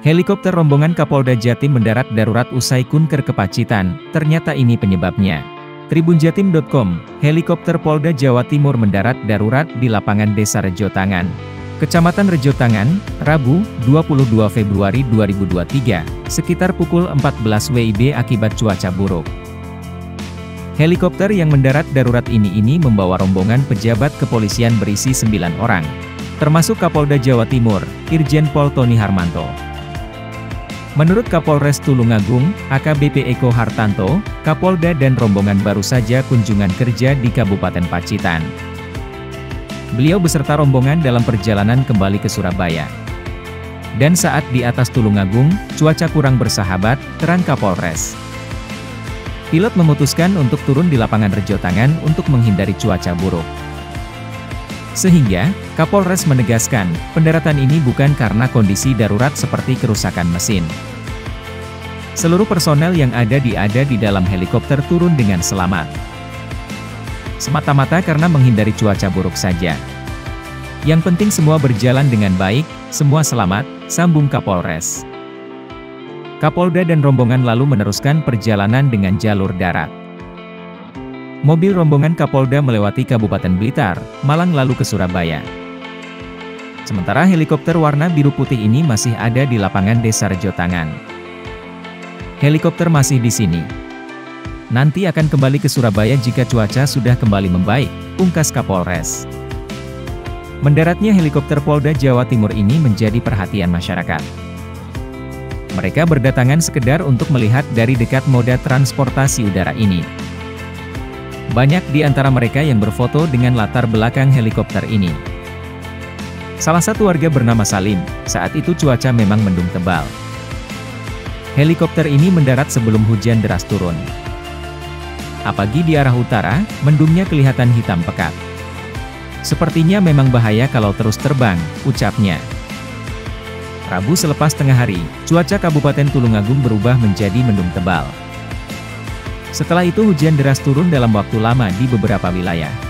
Helikopter rombongan Kapolda Jatim mendarat darurat usai kunker ke Pacitan, ternyata ini penyebabnya. Tribunjatim.com, helikopter Polda Jawa Timur mendarat darurat di lapangan Desa Rejo Tangan. Kecamatan Rejo Tangan, Rabu, 22 Februari 2023, sekitar pukul 14 WIB akibat cuaca buruk. Helikopter yang mendarat darurat ini ini membawa rombongan pejabat kepolisian berisi 9 orang, termasuk Kapolda Jawa Timur, Irjen Pol Tony Harmanto. Menurut Kapolres Tulungagung, AKBP Eko Hartanto, Kapolda dan rombongan baru saja kunjungan kerja di Kabupaten Pacitan. Beliau beserta rombongan dalam perjalanan kembali ke Surabaya. Dan saat di atas Tulungagung, cuaca kurang bersahabat, terang Kapolres. Pilot memutuskan untuk turun di lapangan Rejo Tangan untuk menghindari cuaca buruk. Sehingga, Kapolres menegaskan, pendaratan ini bukan karena kondisi darurat seperti kerusakan mesin. Seluruh personel yang ada di ada di dalam helikopter turun dengan selamat. Semata-mata karena menghindari cuaca buruk saja. Yang penting semua berjalan dengan baik, semua selamat, sambung Kapolres. Kapolda dan rombongan lalu meneruskan perjalanan dengan jalur darat. Mobil rombongan Kapolda melewati Kabupaten Blitar, Malang lalu ke Surabaya. Sementara helikopter warna biru putih ini masih ada di lapangan Desa Rejo Tangan. Helikopter masih di sini. Nanti akan kembali ke Surabaya jika cuaca sudah kembali membaik, ungkas Kapolres. Mendaratnya helikopter Polda Jawa Timur ini menjadi perhatian masyarakat. Mereka berdatangan sekedar untuk melihat dari dekat moda transportasi udara ini. Banyak di antara mereka yang berfoto dengan latar belakang helikopter ini. Salah satu warga bernama Salim, saat itu cuaca memang mendung tebal. Helikopter ini mendarat sebelum hujan deras turun. Apalagi di arah utara, mendungnya kelihatan hitam pekat. Sepertinya memang bahaya kalau terus terbang, ucapnya. Rabu selepas tengah hari, cuaca Kabupaten Tulungagung berubah menjadi mendung tebal. Setelah itu hujan deras turun dalam waktu lama di beberapa wilayah.